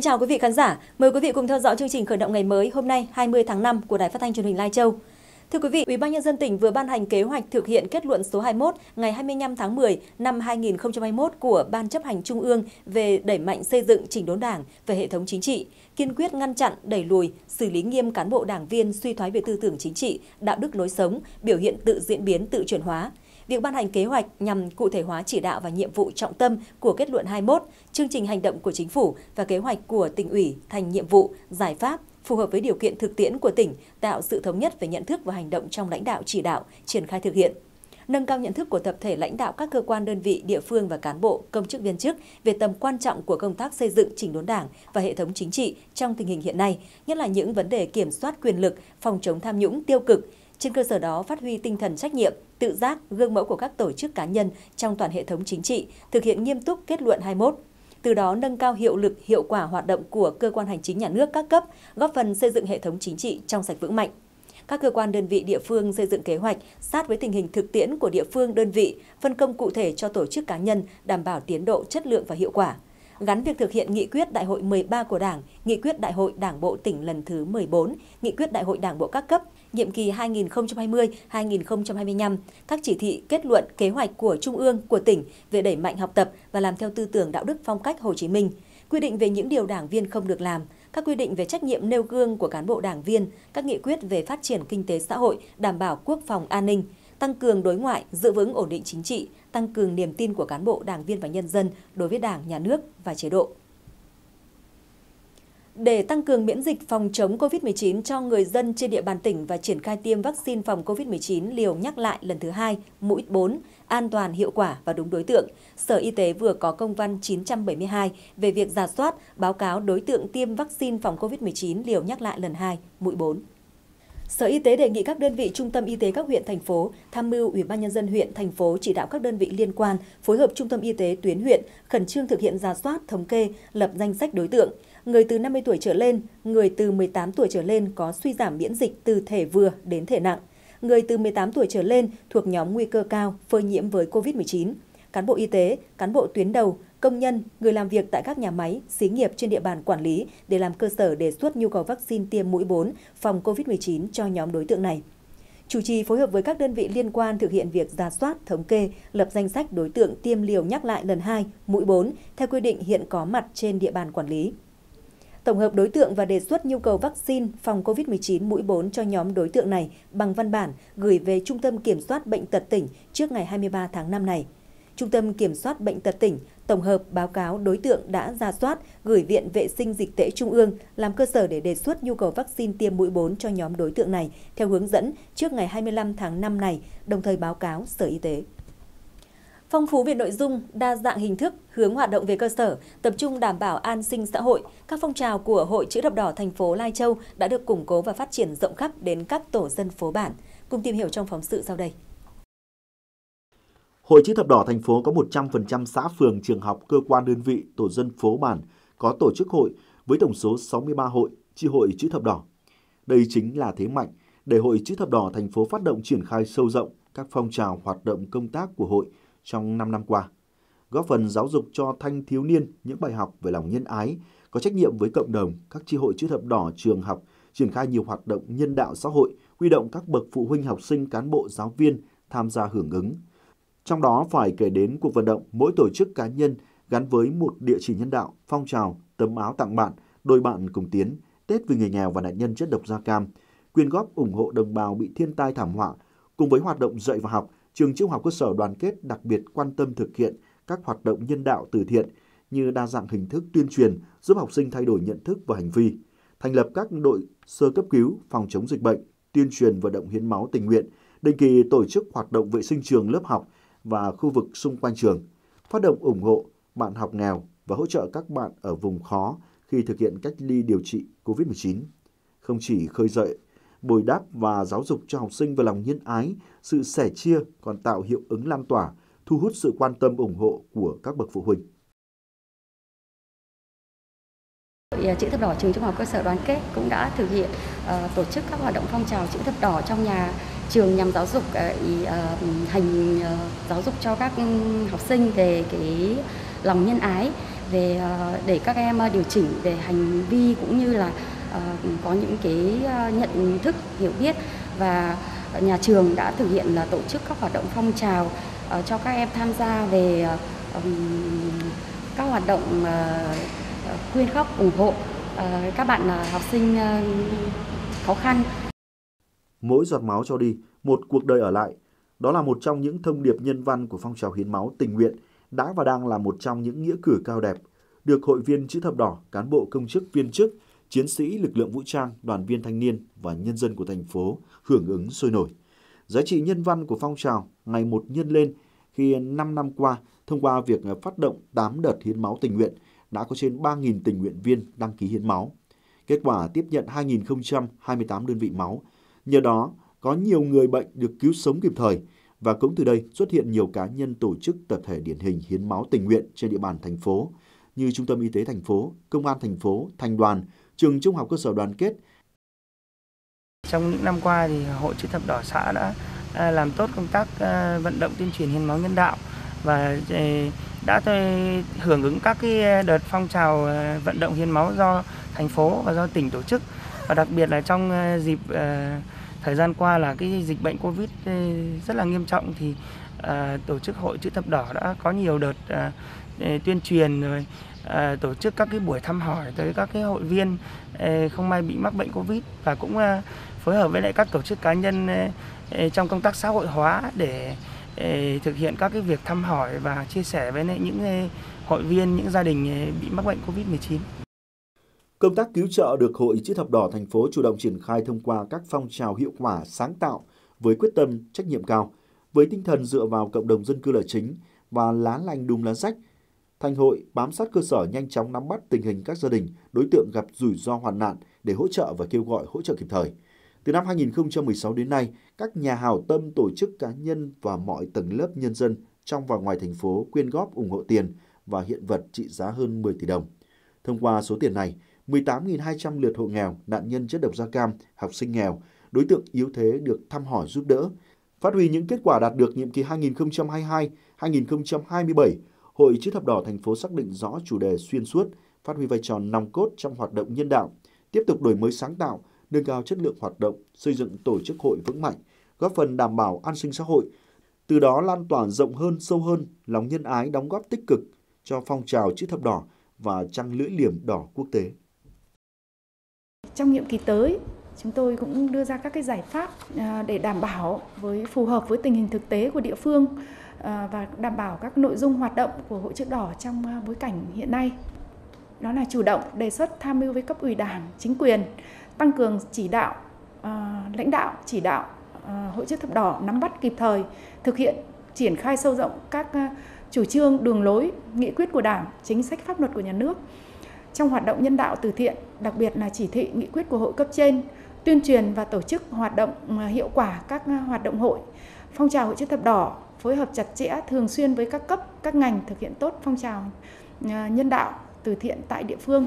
Kính chào quý vị khán giả. Mời quý vị cùng theo dõi chương trình khởi động ngày mới hôm nay 20 tháng 5 của Đài Phát thanh Truyền hình Lai Châu. Thưa quý vị, Ủy ban nhân dân tỉnh vừa ban hành kế hoạch thực hiện kết luận số 21 ngày 25 tháng 10 năm 2021 của Ban chấp hành Trung ương về đẩy mạnh xây dựng chỉnh đốn Đảng về hệ thống chính trị, kiên quyết ngăn chặn, đẩy lùi, xử lý nghiêm cán bộ đảng viên suy thoái về tư tưởng chính trị, đạo đức lối sống, biểu hiện tự diễn biến, tự chuyển hóa, Việc ban hành kế hoạch nhằm cụ thể hóa chỉ đạo và nhiệm vụ trọng tâm của kết luận 21, chương trình hành động của chính phủ và kế hoạch của tỉnh ủy thành nhiệm vụ, giải pháp phù hợp với điều kiện thực tiễn của tỉnh, tạo sự thống nhất về nhận thức và hành động trong lãnh đạo chỉ đạo, triển khai thực hiện. Nâng cao nhận thức của tập thể lãnh đạo các cơ quan đơn vị địa phương và cán bộ, công chức viên chức về tầm quan trọng của công tác xây dựng chỉnh đốn Đảng và hệ thống chính trị trong tình hình hiện nay, nhất là những vấn đề kiểm soát quyền lực, phòng chống tham nhũng tiêu cực, trên cơ sở đó, phát huy tinh thần trách nhiệm, tự giác, gương mẫu của các tổ chức cá nhân trong toàn hệ thống chính trị, thực hiện nghiêm túc kết luận 21 từ đó nâng cao hiệu lực, hiệu quả hoạt động của cơ quan hành chính nhà nước các cấp, góp phần xây dựng hệ thống chính trị trong sạch vững mạnh. Các cơ quan đơn vị địa phương xây dựng kế hoạch sát với tình hình thực tiễn của địa phương đơn vị, phân công cụ thể cho tổ chức cá nhân đảm bảo tiến độ, chất lượng và hiệu quả gắn việc thực hiện nghị quyết Đại hội 13 của Đảng, nghị quyết Đại hội Đảng bộ tỉnh lần thứ 14, nghị quyết Đại hội Đảng bộ các cấp, nhiệm kỳ 2020-2025, các chỉ thị, kết luận, kế hoạch của Trung ương, của tỉnh về đẩy mạnh học tập và làm theo tư tưởng đạo đức phong cách Hồ Chí Minh, quy định về những điều đảng viên không được làm, các quy định về trách nhiệm nêu gương của cán bộ đảng viên, các nghị quyết về phát triển kinh tế xã hội, đảm bảo quốc phòng an ninh, tăng cường đối ngoại, giữ vững ổn định chính trị, tăng cường niềm tin của cán bộ, đảng viên và nhân dân đối với Đảng, Nhà nước và chế độ. Để tăng cường miễn dịch phòng chống COVID-19 cho người dân trên địa bàn tỉnh và triển khai tiêm vaccine phòng COVID-19 liều nhắc lại lần thứ hai, mũi 4, an toàn, hiệu quả và đúng đối tượng, Sở Y tế vừa có công văn 972 về việc giả soát, báo cáo đối tượng tiêm vaccine phòng COVID-19 liều nhắc lại lần 2, mũi 4. Sở Y tế đề nghị các đơn vị trung tâm y tế các huyện thành phố tham mưu Ủy ban nhân dân huyện thành phố chỉ đạo các đơn vị liên quan phối hợp trung tâm y tế tuyến huyện khẩn trương thực hiện ra soát, thống kê, lập danh sách đối tượng. Người từ 50 tuổi trở lên, người từ 18 tuổi trở lên có suy giảm miễn dịch từ thể vừa đến thể nặng, người từ 18 tuổi trở lên thuộc nhóm nguy cơ cao phơi nhiễm với COVID-19, cán bộ y tế, cán bộ tuyến đầu, công nhân, người làm việc tại các nhà máy, xí nghiệp trên địa bàn quản lý để làm cơ sở đề xuất nhu cầu vaccine tiêm mũi 4 phòng COVID-19 cho nhóm đối tượng này. Chủ trì phối hợp với các đơn vị liên quan thực hiện việc ra soát, thống kê, lập danh sách đối tượng tiêm liều nhắc lại lần 2, mũi 4 theo quy định hiện có mặt trên địa bàn quản lý. Tổng hợp đối tượng và đề xuất nhu cầu vaccine phòng COVID-19 mũi 4 cho nhóm đối tượng này bằng văn bản gửi về Trung tâm Kiểm soát Bệnh tật tỉnh trước ngày 23 tháng 5 này. Trung tâm Kiểm soát Bệnh tật tỉnh tổng hợp báo cáo đối tượng đã ra soát gửi Viện Vệ sinh Dịch tễ Trung ương làm cơ sở để đề xuất nhu cầu vaccine tiêm mũi 4 cho nhóm đối tượng này theo hướng dẫn trước ngày 25 tháng 5 này, đồng thời báo cáo Sở Y tế. Phong phú về nội dung, đa dạng hình thức, hướng hoạt động về cơ sở, tập trung đảm bảo an sinh xã hội, các phong trào của Hội Chữ thập đỏ thành phố Lai Châu đã được củng cố và phát triển rộng khắp đến các tổ dân phố bản. Cùng tìm hiểu trong phóng sự sau đây. Hội Chữ thập đỏ thành phố có 100% xã phường, trường học, cơ quan đơn vị, tổ dân phố bản có tổ chức hội với tổng số 63 hội, chi hội Chữ thập đỏ. Đây chính là thế mạnh để Hội Chữ thập đỏ thành phố phát động triển khai sâu rộng các phong trào hoạt động công tác của hội trong 5 năm qua, góp phần giáo dục cho thanh thiếu niên những bài học về lòng nhân ái, có trách nhiệm với cộng đồng, các chi hội chữ thập đỏ trường học triển khai nhiều hoạt động nhân đạo xã hội, huy động các bậc phụ huynh học sinh, cán bộ, giáo viên tham gia hưởng ứng. Trong đó phải kể đến cuộc vận động mỗi tổ chức cá nhân gắn với một địa chỉ nhân đạo, phong trào, tấm áo tặng bạn, đôi bạn cùng tiến, Tết vì người nghèo và nạn nhân chất độc da cam, quyên góp ủng hộ đồng bào bị thiên tai thảm họa, cùng với hoạt động dạy và học, trường trung học cơ sở đoàn kết đặc biệt quan tâm thực hiện các hoạt động nhân đạo từ thiện như đa dạng hình thức tuyên truyền giúp học sinh thay đổi nhận thức và hành vi, thành lập các đội sơ cấp cứu phòng chống dịch bệnh, tuyên truyền vận động hiến máu tình nguyện, định kỳ tổ chức hoạt động vệ sinh trường lớp học và khu vực xung quanh trường, phát động ủng hộ bạn học nghèo và hỗ trợ các bạn ở vùng khó khi thực hiện cách ly điều trị COVID-19. Không chỉ khơi dậy bồi đáp và giáo dục cho học sinh về lòng nhân ái, sự sẻ chia còn tạo hiệu ứng lan tỏa, thu hút sự quan tâm ủng hộ của các bậc phụ huynh. À, chữ thập đỏ trường trung học cơ sở đoàn kết cũng đã thực hiện uh, tổ chức các hoạt động phong trào chữ thập đỏ trong nhà trường nhằm giáo dục uh, hành uh, giáo dục cho các học sinh về cái lòng nhân ái về để các em điều chỉnh về hành vi cũng như là có những cái nhận thức hiểu biết và nhà trường đã thực hiện là tổ chức các hoạt động phong trào cho các em tham gia về các hoạt động quyên góp ủng hộ các bạn học sinh khó khăn. Mỗi giọt máu cho đi, một cuộc đời ở lại. Đó là một trong những thông điệp nhân văn của phong trào hiến máu tình nguyện đã và đang là một trong những nghĩa cử cao đẹp được hội viên chữ thập đỏ, cán bộ công chức viên chức, chiến sĩ lực lượng vũ trang, đoàn viên thanh niên và nhân dân của thành phố hưởng ứng sôi nổi. Giá trị nhân văn của phong trào ngày một nhân lên khi 5 năm qua, thông qua việc phát động 8 đợt hiến máu tình nguyện, đã có trên 3.000 tình nguyện viên đăng ký hiến máu. Kết quả tiếp nhận 2.028 đơn vị máu. Nhờ đó, có nhiều người bệnh được cứu sống kịp thời và cũng từ đây xuất hiện nhiều cá nhân tổ chức tập thể điển hình hiến máu tình nguyện trên địa bàn thành phố như Trung tâm Y tế thành phố, Công an thành phố, Thành đoàn, Trường Trung học cơ sở đoàn kết. Trong những năm qua thì Hội chữ thập đỏ xã đã à, làm tốt công tác à, vận động tuyên truyền hiến máu nhân đạo và à, đã hưởng ứng các cái đợt phong trào vận động hiến máu do thành phố và do tỉnh tổ chức và đặc biệt là trong ờ, dịp ờ, thời gian qua là cái dịch bệnh covid ờ, rất là nghiêm trọng thì tổ chức hội chữ thập đỏ đã có nhiều đợt tuyên truyền rồi tổ chức các cái buổi thăm hỏi tới các cái hội viên không may bị mắc bệnh covid và cũng phối hợp với lại các tổ chức cá nhân trong công tác xã hội hóa để thực hiện các cái việc thăm hỏi và chia sẻ với những hội viên, những gia đình bị mắc bệnh Covid-19. Công tác cứu trợ được Hội Chữ thập đỏ thành phố chủ động triển khai thông qua các phong trào hiệu quả sáng tạo với quyết tâm, trách nhiệm cao, với tinh thần dựa vào cộng đồng dân cư là chính và lá lành đùm lá rách. Thành hội bám sát cơ sở nhanh chóng nắm bắt tình hình các gia đình, đối tượng gặp rủi ro hoạn nạn để hỗ trợ và kêu gọi hỗ trợ kịp thời. Từ năm 2016 đến nay, các nhà hảo tâm, tổ chức cá nhân và mọi tầng lớp nhân dân trong và ngoài thành phố quyên góp ủng hộ tiền và hiện vật trị giá hơn 10 tỷ đồng. Thông qua số tiền này, 18.200 lượt hộ nghèo, nạn nhân chất độc da cam, học sinh nghèo, đối tượng yếu thế được thăm hỏi giúp đỡ. Phát huy những kết quả đạt được nhiệm kỳ 2022-2027, Hội Chữ thập đỏ thành phố xác định rõ chủ đề xuyên suốt, phát huy vai trò nòng cốt trong hoạt động nhân đạo, tiếp tục đổi mới sáng tạo, nâng cao chất lượng hoạt động, xây dựng tổ chức hội vững mạnh, góp phần đảm bảo an sinh xã hội, từ đó lan tỏa rộng hơn, sâu hơn lòng nhân ái đóng góp tích cực cho phong trào chữ thập đỏ và trăng lưỡi liềm đỏ quốc tế. Trong nhiệm kỳ tới, chúng tôi cũng đưa ra các cái giải pháp à, để đảm bảo với phù hợp với tình hình thực tế của địa phương à, và đảm bảo các nội dung hoạt động của Hội chữ đỏ trong à, bối cảnh hiện nay. Đó là chủ động đề xuất tham mưu với cấp ủy Đảng, chính quyền tăng cường chỉ đạo lãnh đạo chỉ đạo Hội chữ thập đỏ nắm bắt kịp thời thực hiện triển khai sâu rộng các chủ trương đường lối nghị quyết của Đảng, chính sách pháp luật của nhà nước trong hoạt động nhân đạo từ thiện, đặc biệt là chỉ thị nghị quyết của hội cấp trên, tuyên truyền và tổ chức hoạt động à, hiệu quả các à, hoạt động hội, phong trào hội chữ thập đỏ phối hợp chặt chẽ thường xuyên với các cấp, các ngành thực hiện tốt phong trào à, nhân đạo từ thiện tại địa phương.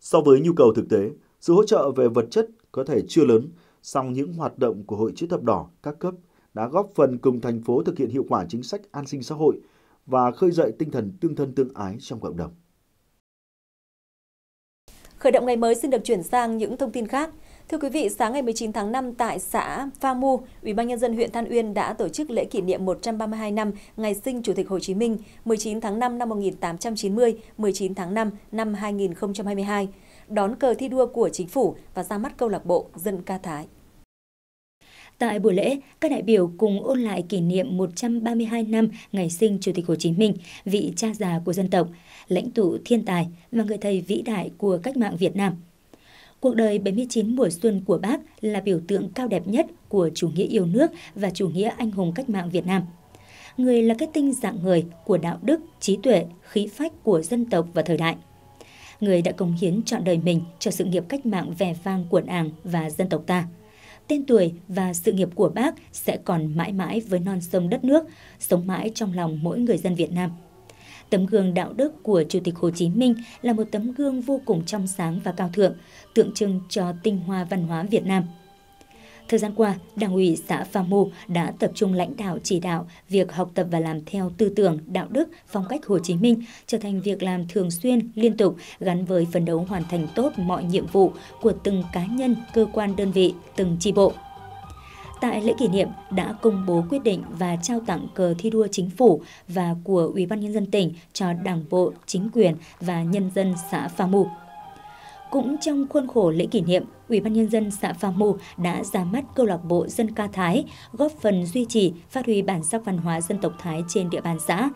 So với nhu cầu thực tế, sự hỗ trợ về vật chất có thể chưa lớn, song những hoạt động của Hội chữ thập đỏ các cấp đã góp phần cùng thành phố thực hiện hiệu quả chính sách an sinh xã hội và khơi dậy tinh thần tương thân tương ái trong cộng đồng. Khởi động ngày mới xin được chuyển sang những thông tin khác. Thưa quý vị, sáng ngày 19 tháng 5 tại xã Pha Mu, Ủy ban nhân dân huyện Than Uyên đã tổ chức lễ kỷ niệm 132 năm ngày sinh Chủ tịch Hồ Chí Minh, 19 tháng 5 năm 1890, 19 tháng 5 năm 2022, đón cờ thi đua của chính phủ và ra mắt câu lạc bộ dân ca Thái. Tại buổi lễ, các đại biểu cùng ôn lại kỷ niệm 132 năm ngày sinh Chủ tịch Hồ Chí Minh, vị cha già của dân tộc, lãnh tụ thiên tài và người thầy vĩ đại của cách mạng Việt Nam. Cuộc đời 79 mùa xuân của bác là biểu tượng cao đẹp nhất của chủ nghĩa yêu nước và chủ nghĩa anh hùng cách mạng Việt Nam. Người là kết tinh dạng người của đạo đức, trí tuệ, khí phách của dân tộc và thời đại. Người đã cống hiến trọn đời mình cho sự nghiệp cách mạng vẻ vang của Đảng và dân tộc ta – tên tuổi và sự nghiệp của bác sẽ còn mãi mãi với non sông đất nước, sống mãi trong lòng mỗi người dân Việt Nam. Tấm gương đạo đức của Chủ tịch Hồ Chí Minh là một tấm gương vô cùng trong sáng và cao thượng, tượng trưng cho tinh hoa văn hóa Việt Nam. Thời gian qua, Đảng ủy xã Phà Mù đã tập trung lãnh đạo chỉ đạo việc học tập và làm theo tư tưởng, đạo đức, phong cách Hồ Chí Minh trở thành việc làm thường xuyên, liên tục gắn với phấn đấu hoàn thành tốt mọi nhiệm vụ của từng cá nhân, cơ quan đơn vị, từng chi bộ. Tại lễ kỷ niệm đã công bố quyết định và trao tặng cờ thi đua chính phủ và của Ủy ban nhân dân tỉnh cho Đảng bộ, chính quyền và nhân dân xã Phà Mù. Cũng trong khuôn khổ lễ kỷ niệm, Ủy ban nhân dân xã Phà Mù đã ra mắt câu lạc bộ dân ca Thái, góp phần duy trì, phát huy bản sắc văn hóa dân tộc Thái trên địa bàn xã.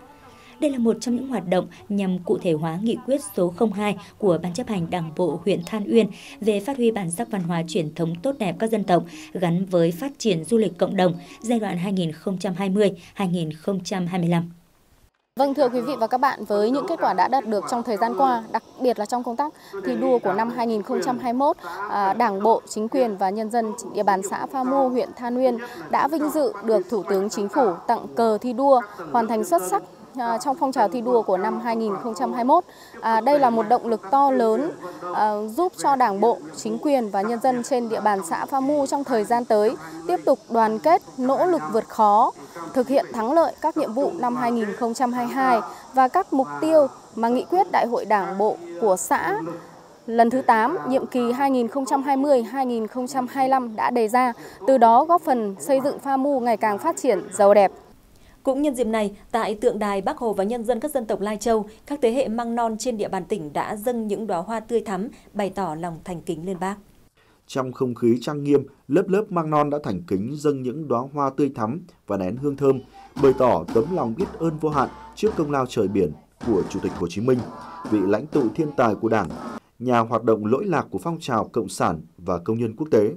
Đây là một trong những hoạt động nhằm cụ thể hóa nghị quyết số 02 của Ban chấp hành Đảng bộ huyện Than Uyên về phát huy bản sắc văn hóa truyền thống tốt đẹp các dân tộc gắn với phát triển du lịch cộng đồng giai đoạn 2020-2025. Vâng thưa quý vị và các bạn, với những kết quả đã đạt được trong thời gian qua, đặc biệt là trong công tác thi đua của năm 2021, à, Đảng bộ, chính quyền và nhân dân địa bàn xã Pha Mu, huyện Than Uyên đã vinh dự được Thủ tướng Chính phủ tặng cờ thi đua hoàn thành xuất sắc À, trong phong trào thi đua của năm 2021. À, đây là một động lực to lớn à, giúp cho Đảng bộ, chính quyền và nhân dân trên địa bàn xã Pha Mu trong thời gian tới tiếp tục đoàn kết, nỗ lực vượt khó, thực hiện thắng lợi các nhiệm vụ năm 2022 và các mục tiêu mà nghị quyết Đại hội Đảng bộ của xã lần thứ 8, nhiệm kỳ 2020-2025 đã đề ra, từ đó góp phần xây dựng Pha Mu ngày càng phát triển giàu đẹp. Cũng nhân dịp này, tại tượng đài Bắc Hồ và nhân dân các dân tộc Lai Châu, các thế hệ măng non trên địa bàn tỉnh đã dâng những đóa hoa tươi thắm, bày tỏ lòng thành kính lên Bác. Trong không khí trang nghiêm, lớp lớp măng non đã thành kính dâng những đóa hoa tươi thắm và nén hương thơm, bày tỏ tấm lòng biết ơn vô hạn trước công lao trời biển của Chủ tịch Hồ Chí Minh, vị lãnh tụ thiên tài của Đảng, nhà hoạt động lỗi lạc của phong trào cộng sản và công nhân quốc tế,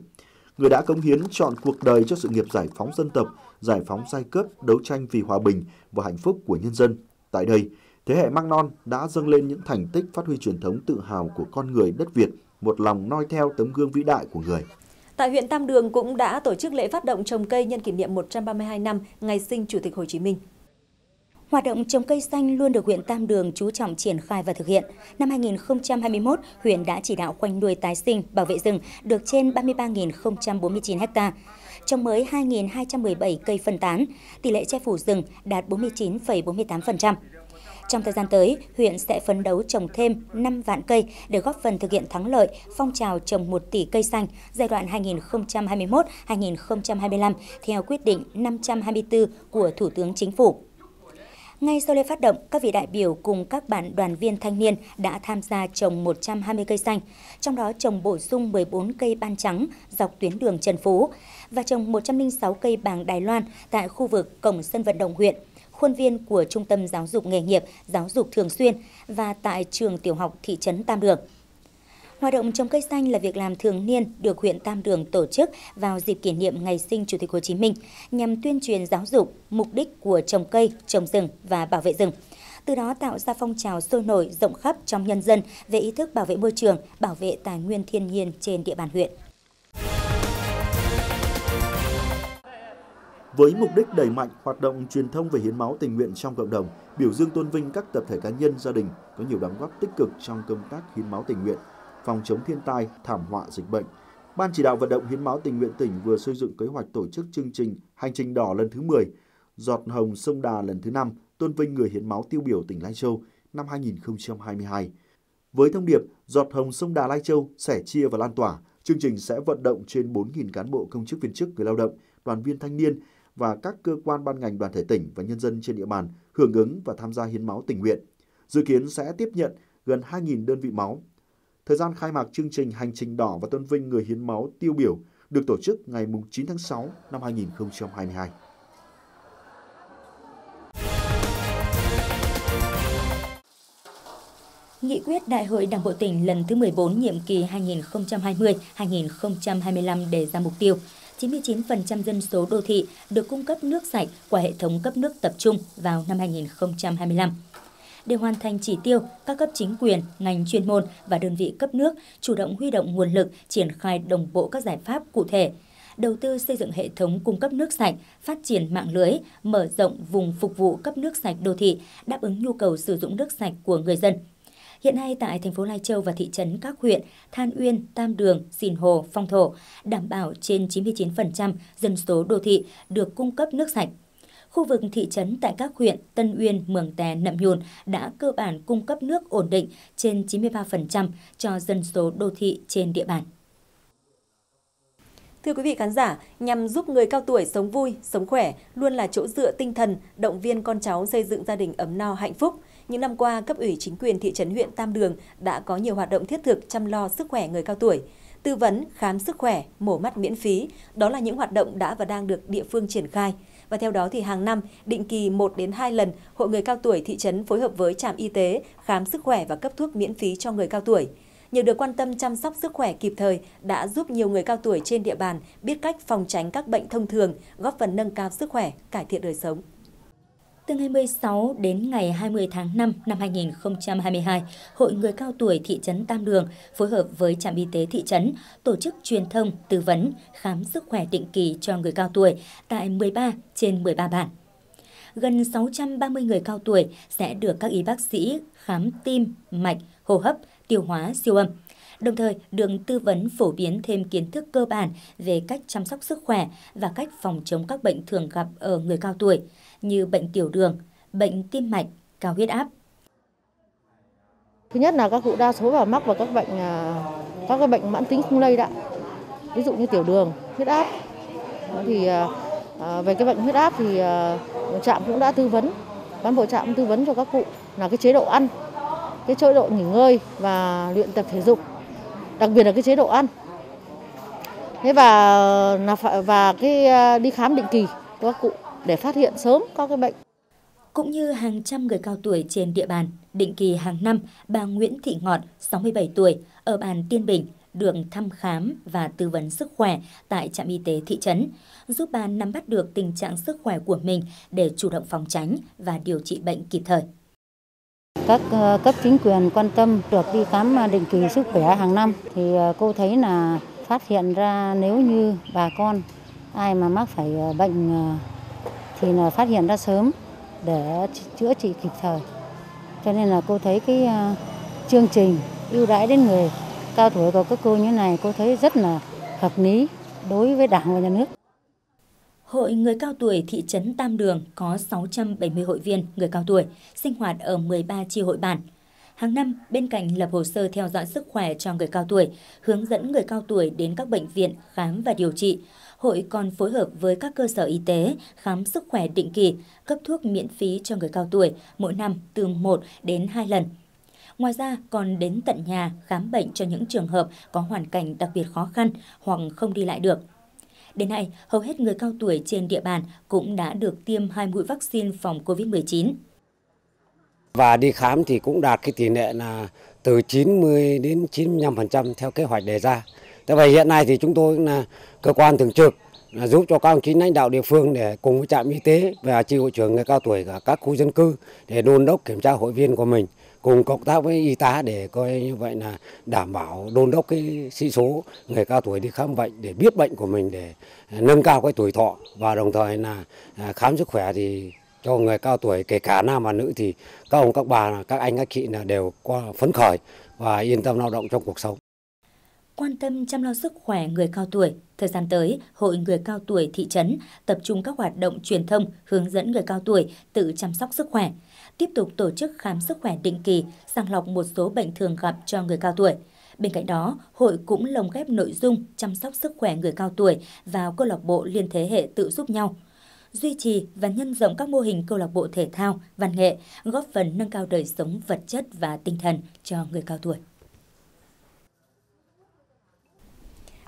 người đã cống hiến chọn cuộc đời cho sự nghiệp giải phóng dân tộc, giải phóng giai cấp, đấu tranh vì hòa bình và hạnh phúc của nhân dân. Tại đây, thế hệ măng non đã dâng lên những thành tích phát huy truyền thống tự hào của con người đất Việt, một lòng noi theo tấm gương vĩ đại của người. Tại huyện Tam Đường cũng đã tổ chức lễ phát động trồng cây nhân kỷ niệm 132 năm ngày sinh Chủ tịch Hồ Chí Minh. Hoạt động trồng cây xanh luôn được huyện Tam Đường chú trọng triển khai và thực hiện. Năm 2021, huyện đã chỉ đạo khoanh nuôi tái sinh, bảo vệ rừng được trên 33.049 ha trồng mới 2.217 cây phân tán, tỷ lệ che phủ rừng đạt 49,48%. Trong thời gian tới, huyện sẽ phấn đấu trồng thêm 5 vạn cây để góp phần thực hiện thắng lợi phong trào trồng 1 tỷ cây xanh giai đoạn 2021-2025 theo quyết định 524 của Thủ tướng Chính phủ. Ngay sau lễ phát động, các vị đại biểu cùng các bạn đoàn viên thanh niên đã tham gia trồng 120 cây xanh, trong đó trồng bổ sung 14 cây ban trắng dọc tuyến đường Trần Phú và trồng 106 cây bàng Đài Loan tại khu vực cổng sân vận động huyện, khuôn viên của Trung tâm Giáo dục Nghề nghiệp, Giáo dục Thường xuyên và tại trường tiểu học thị trấn Tam Đường. Hoạt động trồng cây xanh là việc làm thường niên được huyện Tam Đường tổ chức vào dịp kỷ niệm ngày sinh Chủ tịch Hồ Chí Minh nhằm tuyên truyền giáo dục mục đích của trồng cây, trồng rừng và bảo vệ rừng. Từ đó tạo ra phong trào sôi nổi rộng khắp trong nhân dân về ý thức bảo vệ môi trường, bảo vệ tài nguyên thiên nhiên trên địa bàn huyện. Với mục đích đẩy mạnh hoạt động truyền thông về hiến máu tình nguyện trong cộng đồng, biểu dương tôn vinh các tập thể cá nhân, gia đình có nhiều đóng góp tích cực trong công tác hiến máu tình nguyện, phòng chống thiên tai, thảm họa dịch bệnh. Ban chỉ đạo vận động hiến máu tình nguyện tỉnh vừa xây dựng kế hoạch tổ chức chương trình Hành trình đỏ lần thứ 10, Giọt hồng sông Đà lần thứ 5, tôn vinh người hiến máu tiêu biểu tỉnh Lai Châu năm 2022. Với thông điệp Giọt hồng sông Đà Lai Châu sẻ chia và lan tỏa, chương trình sẽ vận động trên 4.000 cán bộ công chức viên chức người lao động, đoàn viên thanh niên và các cơ quan ban ngành đoàn thể tỉnh và nhân dân trên địa bàn hưởng ứng và tham gia hiến máu tình nguyện. Dự kiến sẽ tiếp nhận gần 2.000 đơn vị máu. Thời gian khai mạc chương trình Hành trình đỏ và tôn vinh người hiến máu tiêu biểu được tổ chức ngày 9 tháng 6 năm 2022. Nghị quyết Đại hội Đảng bộ tỉnh lần thứ 14 nhiệm kỳ 2020-2025 đề ra mục tiêu 99% dân số đô thị được cung cấp nước sạch qua hệ thống cấp nước tập trung vào năm 2025. Để hoàn thành chỉ tiêu, các cấp chính quyền, ngành chuyên môn và đơn vị cấp nước chủ động huy động nguồn lực, triển khai đồng bộ các giải pháp cụ thể, đầu tư xây dựng hệ thống cung cấp nước sạch, phát triển mạng lưới, mở rộng vùng phục vụ cấp nước sạch đô thị, đáp ứng nhu cầu sử dụng nước sạch của người dân. Hiện nay tại thành phố Lai Châu và thị trấn các huyện Than Uyên, Tam Đường, Sìn Hồ, Phong Thổ đảm bảo trên 99% dân số đô thị được cung cấp nước sạch. Khu vực thị trấn tại các huyện Tân Uyên, Mường Tè, Nậm Nhùn đã cơ bản cung cấp nước ổn định trên 93% cho dân số đô thị trên địa bàn. Thưa quý vị khán giả, nhằm giúp người cao tuổi sống vui, sống khỏe, luôn là chỗ dựa tinh thần, động viên con cháu xây dựng gia đình ấm no hạnh phúc, những năm qua, cấp ủy chính quyền thị trấn huyện Tam Đường đã có nhiều hoạt động thiết thực chăm lo sức khỏe người cao tuổi, tư vấn, khám sức khỏe, mổ mắt miễn phí. Đó là những hoạt động đã và đang được địa phương triển khai. Và theo đó thì hàng năm, định kỳ 1 đến 2 lần, Hội người cao tuổi thị trấn phối hợp với trạm y tế khám sức khỏe và cấp thuốc miễn phí cho người cao tuổi. Nhờ được quan tâm chăm sóc sức khỏe kịp thời đã giúp nhiều người cao tuổi trên địa bàn biết cách phòng tránh các bệnh thông thường, góp phần nâng cao sức khỏe, cải thiện đời sống. Từ ngày 16 đến ngày 20 tháng 5 năm 2022, Hội Người Cao Tuổi thị trấn Tam Đường phối hợp với trạm y tế thị trấn tổ chức truyền thông, tư vấn, khám sức khỏe định kỳ cho người cao tuổi tại 13 trên 13 bản. Gần 630 người cao tuổi sẽ được các y bác sĩ khám tim, mạch, hô hấp, tiêu hóa, siêu âm. Đồng thời, được tư vấn phổ biến thêm kiến thức cơ bản về cách chăm sóc sức khỏe và cách phòng chống các bệnh thường gặp ở người cao tuổi – như bệnh tiểu đường, bệnh tim mạch, cao huyết áp. Thứ nhất là các cụ đa số vào mắc vào các bệnh à, các cái bệnh mãn tính không lây đã, Ví dụ như tiểu đường, huyết áp. Thì à, à, về cái bệnh huyết áp thì trạm cũng đã tư vấn, cán bộ trạm tư vấn cho các cụ là cái chế độ ăn, cái chế độ nghỉ ngơi và luyện tập thể dục. Đặc biệt là cái chế độ ăn. Thế và là và cái đi khám định kỳ cho các cụ để phát hiện sớm các cái bệnh. Cũng như hàng trăm người cao tuổi trên địa bàn, định kỳ hàng năm, bà Nguyễn Thị Ngọt, 67 tuổi, ở bàn Tiên Bình, được thăm khám và tư vấn sức khỏe tại trạm y tế thị trấn, giúp bà nắm bắt được tình trạng sức khỏe của mình để chủ động phòng tránh và điều trị bệnh kịp thời. Các ờ, cấp chính quyền quan tâm được đi khám định kỳ sức khỏe hàng năm thì ờ, cô thấy là phát hiện ra nếu như bà con ai mà mắc phải ờ, bệnh thì là phát hiện ra sớm để chữa trị kịp thời. Cho nên là cô thấy cái à, chương trình ưu đãi đến người cao tuổi của các cô như này cô thấy rất là hợp lý đối với Đảng và Nhà nước. Hội người cao tuổi thị trấn Tam Đường có 670 hội viên người cao tuổi sinh hoạt ở 13 chi hội bản. Hàng năm, bên cạnh lập hồ sơ theo dõi sức khỏe cho người cao tuổi, hướng dẫn người cao tuổi đến các bệnh viện khám và điều trị, hội còn phối hợp với các cơ sở y tế khám sức khỏe định kỳ, cấp thuốc miễn phí cho người cao tuổi mỗi năm từ 1 đến 2 lần. Ngoài ra còn đến tận nhà khám bệnh cho những trường hợp có hoàn cảnh đặc biệt khó khăn hoặc không đi lại được. Đến nay, hầu hết người cao tuổi trên địa bàn cũng đã được tiêm hai mũi vaccine phòng COVID-19. Và đi khám thì cũng đạt cái tỷ lệ là từ 90 đến 95% theo kế hoạch đề ra. Thế vậy hiện nay thì chúng tôi là cơ quan thường trực, là giúp cho các đồng chí lãnh đạo địa phương để cùng với trạm y tế và chi hội trưởng người cao tuổi ở các khu dân cư để đôn đốc kiểm tra hội viên của mình, cùng cộng tác với y tá để coi như vậy là đảm bảo đôn đốc cái sĩ số người cao tuổi đi khám bệnh để biết bệnh của mình để nâng cao cái tuổi thọ và đồng thời là à, khám sức khỏe thì cho người cao tuổi kể cả nam và nữ thì các ông các bà các anh các chị là đều qua phấn khởi và yên tâm lao động trong cuộc sống quan tâm chăm lo sức khỏe người cao tuổi. Thời gian tới, Hội Người Cao Tuổi thị trấn tập trung các hoạt động truyền thông hướng dẫn người cao tuổi tự chăm sóc sức khỏe, tiếp tục tổ chức khám sức khỏe định kỳ, sàng lọc một số bệnh thường gặp cho người cao tuổi. Bên cạnh đó, hội cũng lồng ghép nội dung chăm sóc sức khỏe người cao tuổi vào câu lạc bộ liên thế hệ tự giúp nhau duy trì và nhân rộng các mô hình câu lạc bộ thể thao, văn nghệ, góp phần nâng cao đời sống vật chất và tinh thần cho người cao tuổi.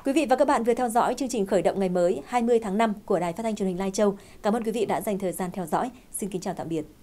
Quý vị và các bạn vừa theo dõi chương trình khởi động ngày mới 20 tháng 5 của Đài Phát thanh Truyền hình Lai Châu. Cảm ơn quý vị đã dành thời gian theo dõi. Xin kính chào tạm biệt.